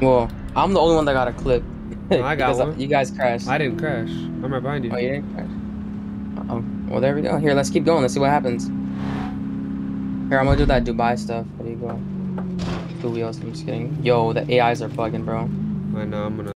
Well, I'm the only one that got a clip. Oh, I got one. You guys crashed. I didn't crash. I'm right behind you. Oh, you didn't crash. Oh, well, there we go. Here, let's keep going. Let's see what happens. Here, I'm gonna do that Dubai stuff. There you go? Two wheels. I'm just kidding. Yo, the AIs are bugging, bro. I know. I'm gonna.